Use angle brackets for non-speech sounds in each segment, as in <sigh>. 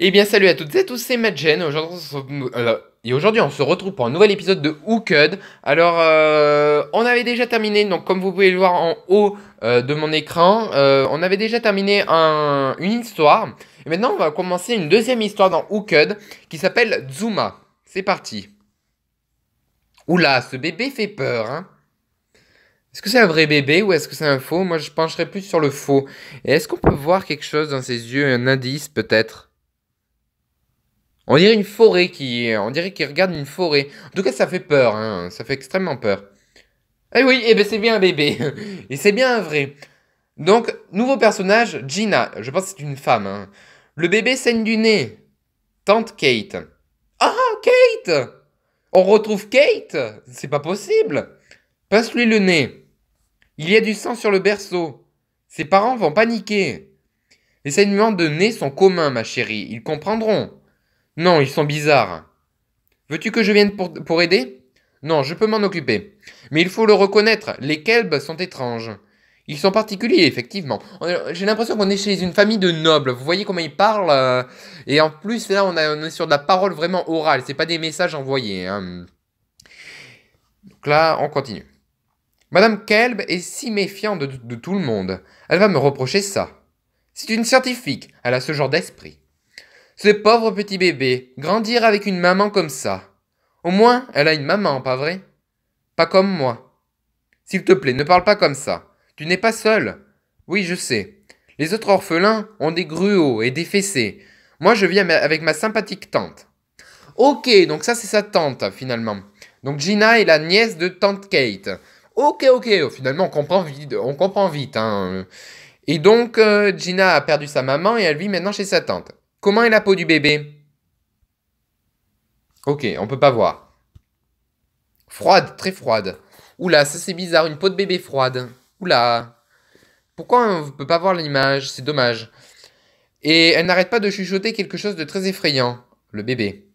Eh bien salut à toutes et à tous, c'est Madgen. Euh, et aujourd'hui on se retrouve pour un nouvel épisode de Hooked. Alors euh, on avait déjà terminé, donc comme vous pouvez le voir en haut euh, de mon écran, on avait déjà terminé un- une histoire. Et maintenant on va commencer une deuxième histoire dans Hooked qui s'appelle Zuma. C'est parti. Oula, ce bébé fait peur, hein. Est-ce que c'est un vrai bébé ou est-ce que c'est un faux? Moi je pencherais plus sur le faux. Et est-ce qu'on peut voir quelque chose dans ses yeux, un indice peut-être? On dirait une forêt qui. On dirait qu'il regarde une forêt. En tout cas, ça fait peur, hein. Ça fait extrêmement peur. Eh oui, eh ben c'est bien un bébé. <laughs> Et c'est bien un vrai. Donc, nouveau personnage, Gina. Je pense que c'est une femme. hein. Le bébé saigne du nez. Tante Kate. Ah, Kate On retrouve Kate C'est pas possible Passe-lui le nez. Il y a du sang sur le berceau. Ses parents vont paniquer. Les saignements de nez sont communs, ma chérie. Ils comprendront. Non, ils sont bizarres. Veux-tu que je vienne pour, aider? Non, je peux m'en occuper. Mais il faut le reconnaître, les kelbs sont étranges. Ils sont particuliers, effectivement. On- J'ai l'impression qu'on est chez une famille de nobles. Vous voyez comment ils parlent euh, Et en plus, là, on, est sur de la parole vraiment orale. C'est pas des messages envoyés. hein. Donc là, on continue. Madame Kelb est si méfiante de, de tout le monde. Elle va me reprocher ça. C'est une scientifique. Elle a ce genre d'esprit. Ce pauvre petit bébé, grandir avec une maman comme ça. Au moins, elle a une maman, pas vrai? Pas comme moi. S'il te plaît, ne parle pas comme ça. Tu n'es pas seul. Oui, je sais. Les autres orphelins ont des gruots et des fessées. Moi, je viens avec ma sympathique tante. Ok, donc ça, c'est sa tante, finalement. Donc Gina est la nièce de tante Kate. Ok, ok, finalement, on comprend vite. On comprend vite hein. Et donc, euh, Gina a perdu sa maman et elle vit maintenant chez sa tante. Comment est la peau du bébé? Ok, on peut pas voir. Froide, très froide. Oula, ça c'est bizarre, une peau de bébé froide. Oula. Pourquoi on ne peut pas voir l'image? C'est dommage. Et elle n'arrête pas de chuchoter quelque chose de très effrayant. Le bébé.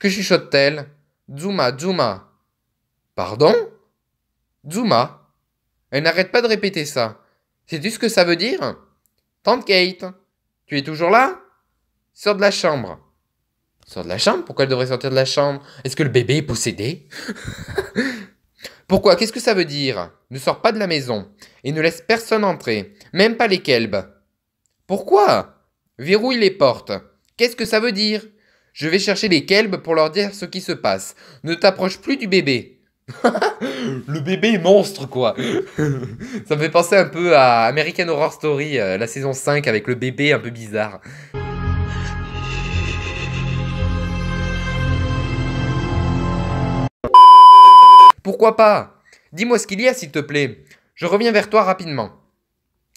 Que chuchote-t-elle? Zuma, Zuma. Pardon? Zuma. Elle n'arrête pas de répéter ça. Sais-tu ce que ça veut dire? Tante Kate, tu es toujours là? Sors de la chambre. Sors de la chambre? Pourquoi elle devrait sortir de la chambre? Est-ce que le bébé est possédé? <laughs> Pourquoi? Qu'est-ce que ça veut dire? Ne sors pas de la maison et ne laisse personne entrer, même pas les kelbs. Pourquoi? Verrouille les portes. Qu'est-ce que ça veut dire? Je vais chercher les kelbs pour leur dire ce qui se passe. Ne t'approche plus du bébé. <laughs> le bébé est monstre, quoi. <laughs> ça me fait penser un peu à American Horror Story, euh, la saison 5, avec le bébé un peu bizarre. Pourquoi pas? Dis-moi ce qu'il y a, s'il te plaît. Je reviens vers toi rapidement.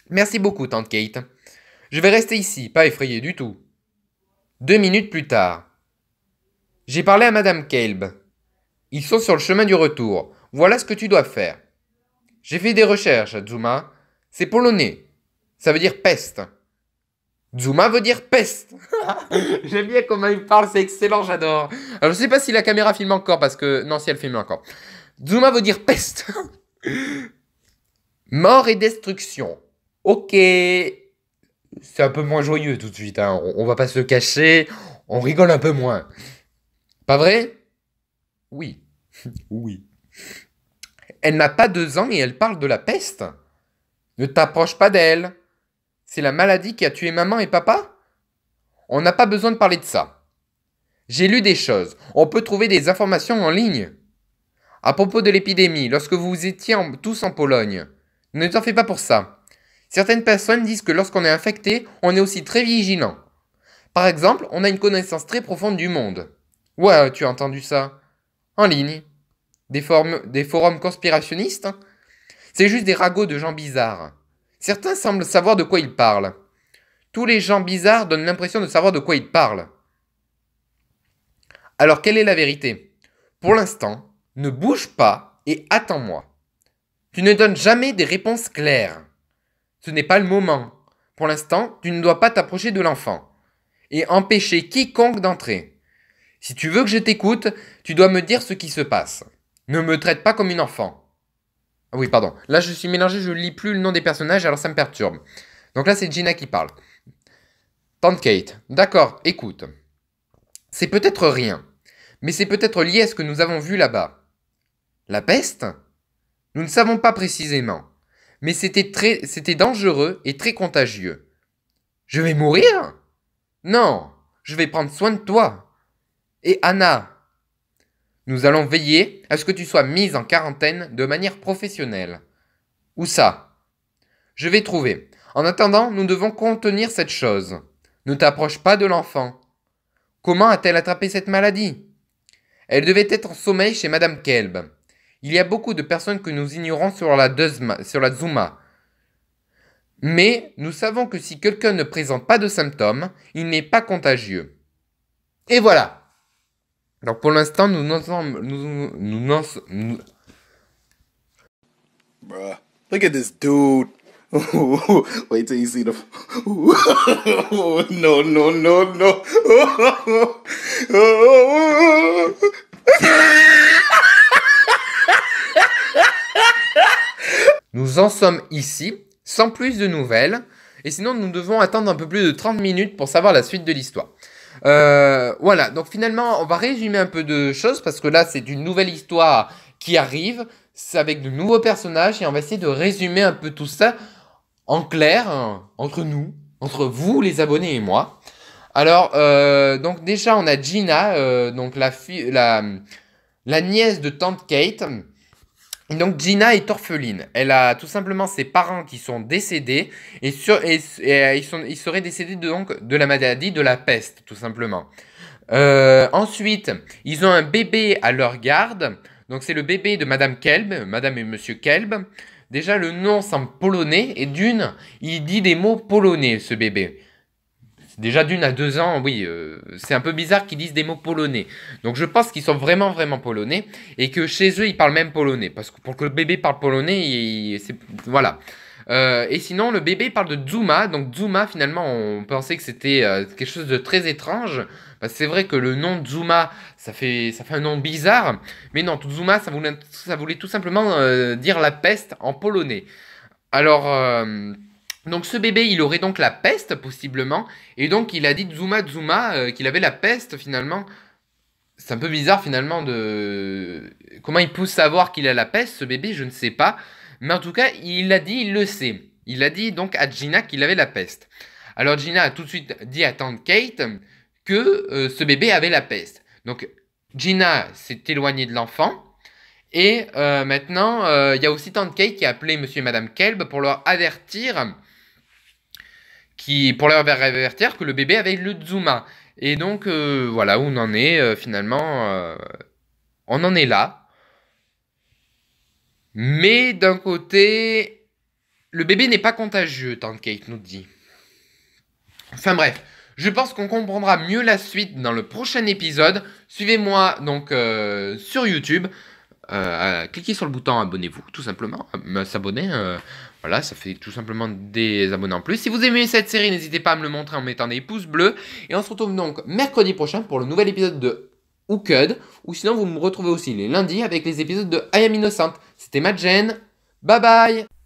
Merci beaucoup, tante Kate. Je vais rester ici, pas effrayé du tout. Deux minutes plus tard. J'ai parlé à Madame Kelb. Ils sont sur le chemin du retour. Voilà ce que tu dois faire. J'ai fait des recherches, Zuma. C'est polonais. Ça veut dire peste. Zuma veut dire peste. <laughs> J'aime bien comment il parle, c'est excellent, j'adore. Alors je sais pas si la caméra filme encore parce que non, si elle filme encore. Zuma veut dire peste. <laughs> Mort et destruction. Ok. C'est un peu moins joyeux tout de suite. hein. On, on va pas se cacher. On rigole un peu moins. Pas vrai? Oui. <laughs> oui. Elle n'a pas deux ans et elle parle de la peste. Ne t'approche pas d'elle. C'est la maladie qui a tué maman et papa? On n'a pas besoin de parler de ça. J'ai lu des choses. On peut trouver des informations en ligne. À propos de l'épidémie, lorsque vous étiez tous en Pologne, ne t'en fais pas pour ça. Certaines personnes disent que lorsqu'on est infecté, on est aussi très vigilant. Par exemple, on a une connaissance très profonde du monde. Ouais, tu as entendu ça En ligne. Des, des forums conspirationnistes C'est juste des ragots de gens bizarres. Certains semblent savoir de quoi ils parlent. Tous les gens bizarres donnent l'impression de savoir de quoi ils parlent. Alors quelle est la vérité? Pour l'instant, ne bouge pas et attends-moi. Tu ne donnes jamais des réponses claires. Ce n'est pas le moment. Pour l'instant, tu ne dois pas t'approcher de l'enfant et empêcher quiconque d'entrer. Si tu veux que je t'écoute, tu dois me dire ce qui se passe. Ne me traite pas comme une enfant. Ah oui, pardon. Là, je suis mélangé, je lis plus le nom des personnages, alors ça me perturbe. Donc là, c'est Gina qui parle. Tante Kate, d'accord, écoute. C'est peut-être rien, mais c'est peut-être lié à ce que nous avons vu là-bas. La peste? Nous ne savons pas précisément, mais c'était dangereux et très contagieux. Je vais mourir? Non, je vais prendre soin de toi. Et Anna? Nous allons veiller à ce que tu sois mise en quarantaine de manière professionnelle. Où ça? Je vais trouver. En attendant, nous devons contenir cette chose. Ne t'approche pas de l'enfant. Comment a-t-elle attrapé cette maladie? Elle devait être en sommeil chez Madame Kelb. Il y a beaucoup de personnes que nous ignorons sur la, sur la Zuma. Mais nous savons que si quelqu'un ne présente pas de symptômes, il n'est pas contagieux. Et voilà. Donc pour l'instant, nous n'en sommes... Nous, nous, nous, nous, Bruh, look at this dude. <laughs> Wait till you see the. <laughs> no, no, no, no. <laughs> Nous en sommes ici, sans plus de nouvelles, et sinon nous devons attendre un peu plus de 30 minutes pour savoir la suite de l'histoire. Euh, voilà, donc finalement on va résumer un peu de choses, parce que là c'est une nouvelle histoire qui arrive, avec de nouveaux personnages, et on va essayer de résumer un peu tout ça en clair, hein, entre nous, entre vous les abonnés et moi. Alors, euh, donc déjà on a Gina, euh, donc la, fille, la, la nièce de tante Kate, donc Gina est orpheline. Elle a tout simplement ses parents qui sont décédés et, sur, et, sont, ils, seraient décédés de, donc de la maladie de la peste, tout simplement. Euh, ensuite, ils ont un bébé à leur garde. Donc c'est le bébé de Madame Kelb, Madame et Monsieur Kelb. Déjà le nom semble polonais et d'une, il dit des mots polonais ce bébé. Déjà d'une à deux ans, oui, euh, c'est un peu bizarre qu'ils disent des mots polonais. Donc je pense qu'ils sont vraiment, vraiment polonais et que chez eux, ils parlent même polonais. Parce que pour que le bébé parle polonais, c'est... Voilà. Euh, et sinon, le bébé parle de Zuma. Donc Zuma, finalement, on pensait que c'était euh, quelque chose de très étrange. c'est vrai que le nom Zuma, ça fait, ça fait un nom bizarre. Mais non, Zuma, ça voulait, ça voulait tout simplement dire la peste en polonais. Alors... Donc ce bébé, il aurait donc la peste possiblement, et donc il a dit Zuma Zuma euh, qu'il avait la peste finalement. C'est un peu bizarre finalement de comment il peut savoir qu'il a la peste ce bébé, je ne sais pas, mais en tout cas il l'a dit, il le sait. Il a dit donc à Gina qu'il avait la peste. Alors Gina a tout de suite dit à tante Kate que euh, ce bébé avait la peste. Donc Gina s'est éloignée de l'enfant. Et euh, maintenant, il y a aussi tante Kate qui a appelé monsieur et madame Kelb pour leur avertir qui, pour leur avertir que le bébé avait le Zuma. Et donc, euh, voilà où on en est euh, finalement. Euh, on en est là. Mais d'un côté, le bébé n'est pas contagieux, tante Kate nous dit. Enfin bref, je pense qu'on comprendra mieux la suite dans le prochain épisode. Suivez-moi donc sur YouTube. Cliquez sur le bouton abonnez-vous, tout simplement. S'abonner. Voilà, ça fait tout simplement des abonnés en plus. Si vous aimez cette série, n'hésitez pas à me le montrer en mettant des pouces bleus. Et on se retrouve donc mercredi prochain pour le nouvel épisode de Hooked. Ou sinon, vous me retrouvez aussi les lundis avec les épisodes de I Am Innocent. C'était Madjen. Bye bye